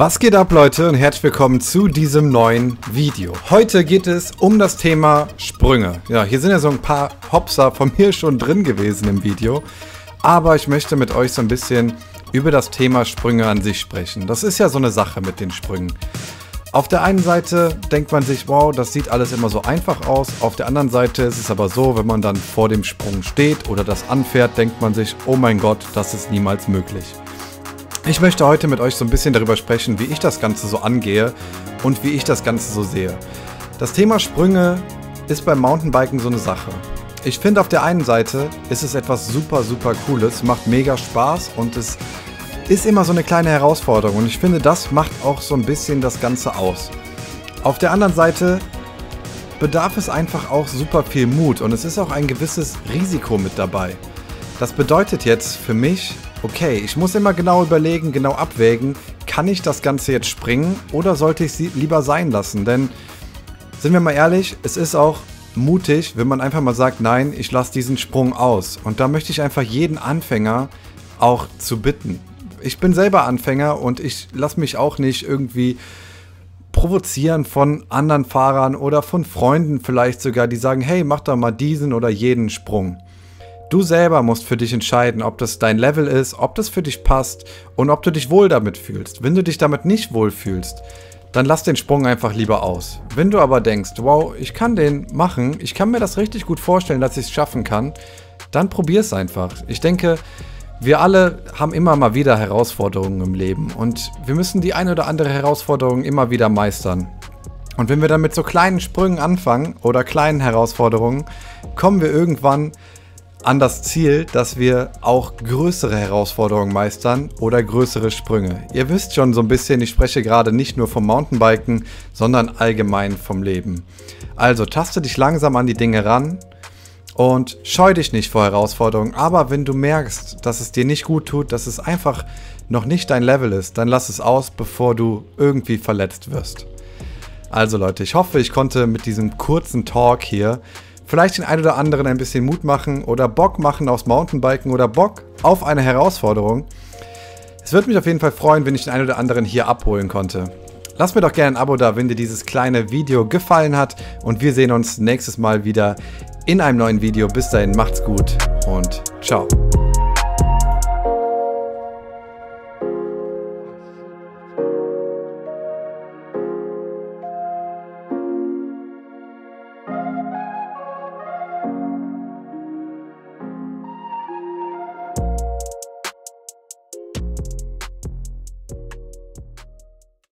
Was geht ab Leute und herzlich willkommen zu diesem neuen Video. Heute geht es um das Thema Sprünge. Ja, hier sind ja so ein paar Hopser von mir schon drin gewesen im Video. Aber ich möchte mit euch so ein bisschen über das Thema Sprünge an sich sprechen. Das ist ja so eine Sache mit den Sprüngen. Auf der einen Seite denkt man sich, wow, das sieht alles immer so einfach aus. Auf der anderen Seite ist es aber so, wenn man dann vor dem Sprung steht oder das anfährt, denkt man sich, oh mein Gott, das ist niemals möglich. Ich möchte heute mit euch so ein bisschen darüber sprechen, wie ich das Ganze so angehe und wie ich das Ganze so sehe. Das Thema Sprünge ist beim Mountainbiken so eine Sache. Ich finde auf der einen Seite ist es etwas super, super Cooles, macht mega Spaß und es ist immer so eine kleine Herausforderung und ich finde, das macht auch so ein bisschen das Ganze aus. Auf der anderen Seite bedarf es einfach auch super viel Mut und es ist auch ein gewisses Risiko mit dabei. Das bedeutet jetzt für mich, okay, ich muss immer genau überlegen, genau abwägen, kann ich das Ganze jetzt springen oder sollte ich sie lieber sein lassen? Denn, sind wir mal ehrlich, es ist auch mutig, wenn man einfach mal sagt, nein, ich lasse diesen Sprung aus. Und da möchte ich einfach jeden Anfänger auch zu bitten ich bin selber Anfänger und ich lasse mich auch nicht irgendwie provozieren von anderen Fahrern oder von Freunden vielleicht sogar, die sagen, hey, mach doch mal diesen oder jeden Sprung. Du selber musst für dich entscheiden, ob das dein Level ist, ob das für dich passt und ob du dich wohl damit fühlst. Wenn du dich damit nicht wohl fühlst, dann lass den Sprung einfach lieber aus. Wenn du aber denkst, wow, ich kann den machen, ich kann mir das richtig gut vorstellen, dass ich es schaffen kann, dann probier es einfach. Ich denke, wir alle haben immer mal wieder Herausforderungen im Leben und wir müssen die eine oder andere Herausforderung immer wieder meistern. Und wenn wir dann mit so kleinen Sprüngen anfangen oder kleinen Herausforderungen, kommen wir irgendwann an das Ziel, dass wir auch größere Herausforderungen meistern oder größere Sprünge. Ihr wisst schon so ein bisschen, ich spreche gerade nicht nur vom Mountainbiken, sondern allgemein vom Leben. Also taste dich langsam an die Dinge ran, und scheu dich nicht vor Herausforderungen. Aber wenn du merkst, dass es dir nicht gut tut, dass es einfach noch nicht dein Level ist, dann lass es aus, bevor du irgendwie verletzt wirst. Also Leute, ich hoffe, ich konnte mit diesem kurzen Talk hier vielleicht den einen oder anderen ein bisschen Mut machen oder Bock machen aufs Mountainbiken oder Bock auf eine Herausforderung. Es würde mich auf jeden Fall freuen, wenn ich den einen oder anderen hier abholen konnte. Lass mir doch gerne ein Abo da, wenn dir dieses kleine Video gefallen hat und wir sehen uns nächstes Mal wieder in einem neuen Video. Bis dahin, macht's gut und ciao.